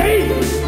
name